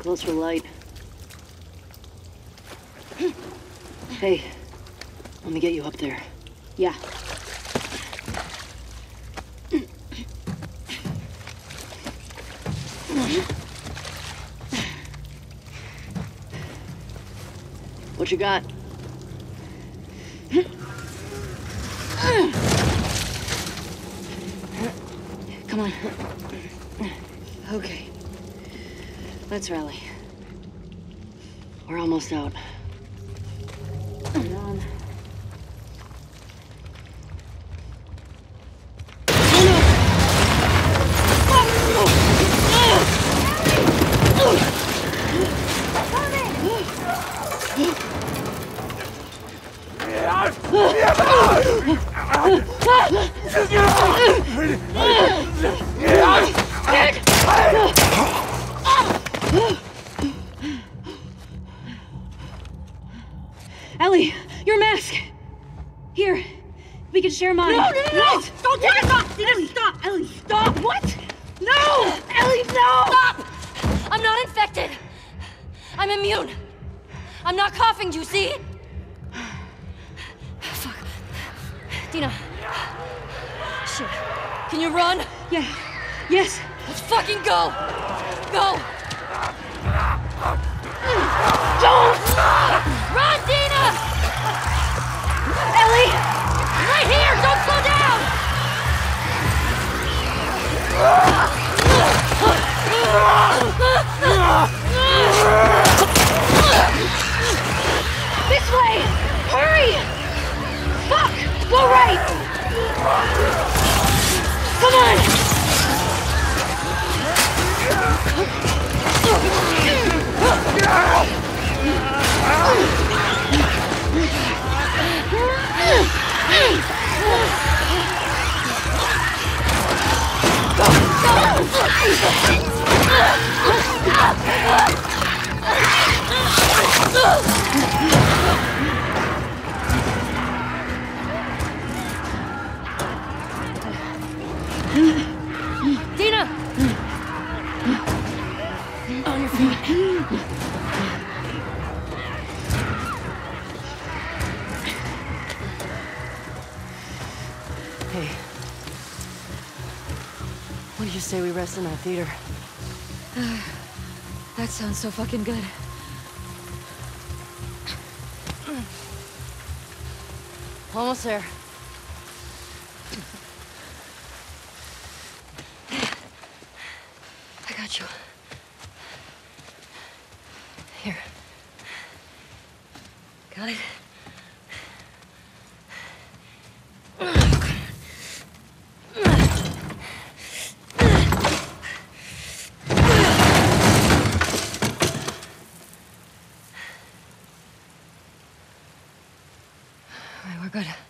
close for light. Hey, let me get you up there. Yeah. What you got? Come on. Okay. Let's rally. We're almost out. Come on. Ellie, your mask! Here, we can share mine. No, no, no, no! Don't take it! Stop! Ellie, stop! Ellie, stop! What? No! Ellie, no! Stop! I'm not infected. I'm immune. I'm not coughing, do you see? Fuck. Dina. Shit. Can you run? Yeah. Yes. Let's fucking go! Go! Don't! Run, Dina! Ellie! Right here! Don't slow down! This way! Hurry! Fuck! Go right! Come on! Dina! Do say we rest in that theater? That sounds so fucking good. Almost there. I got you. Here. Got it? Good.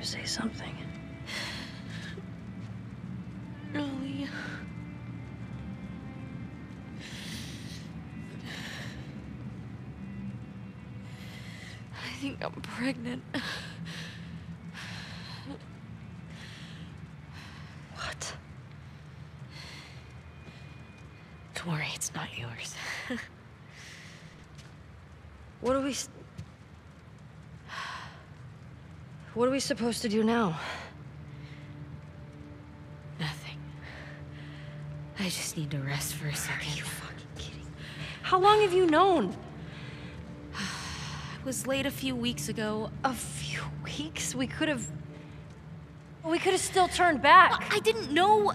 You say something? Ellie. I think I'm pregnant. What? Don't worry, it's not yours. What are we. What are we supposed to do now? Nothing. I just need to rest for a second. Are you fucking kidding? How long have you known? I was late a few weeks ago. A few weeks? We could have. We could have still turned back. I didn't know.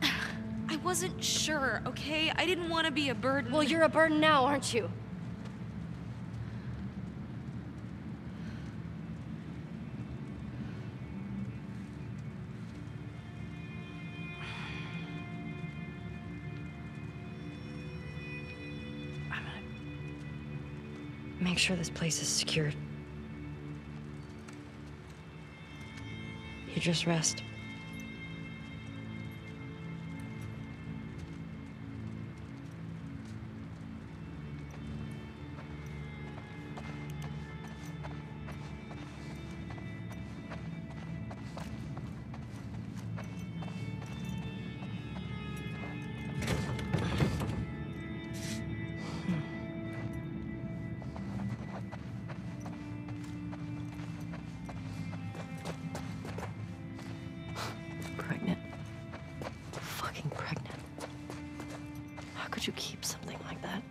I wasn't sure, okay? I didn't want to be a burden. Well, you're a burden now, aren't you? Make sure this place is secured. You just rest. Could you keep something like that?